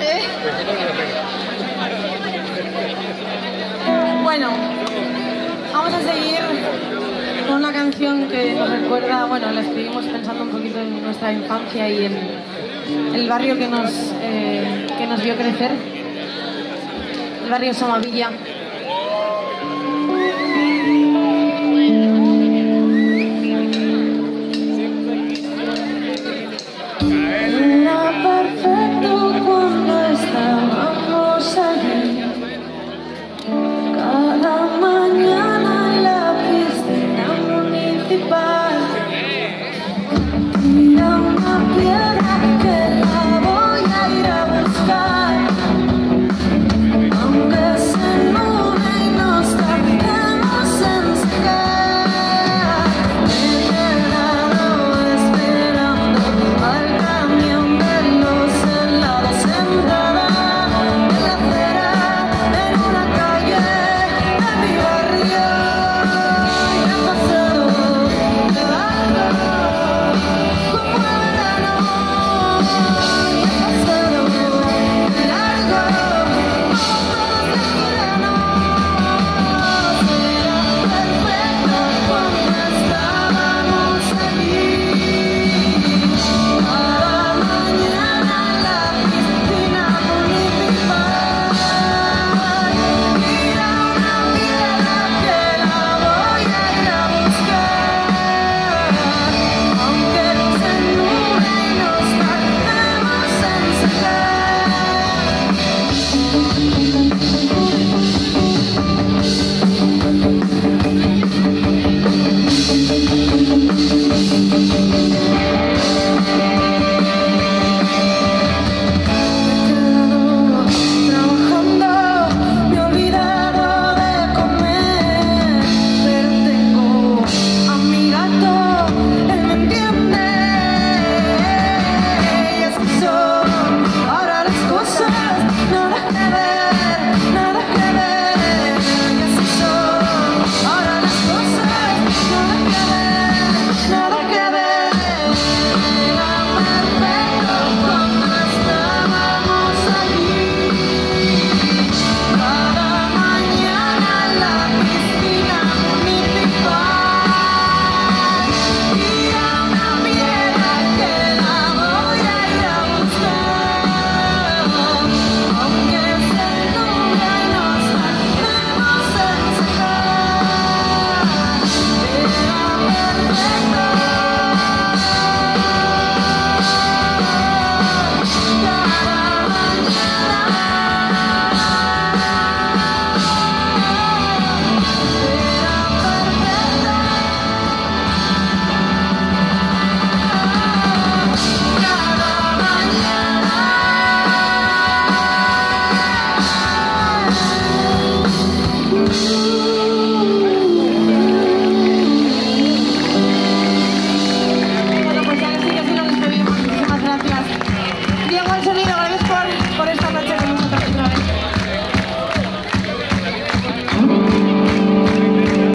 Eh. Bueno, vamos a seguir con una canción que nos recuerda, bueno, la escribimos pensando un poquito en nuestra infancia y en el barrio que nos, eh, que nos vio crecer, el barrio Somavilla.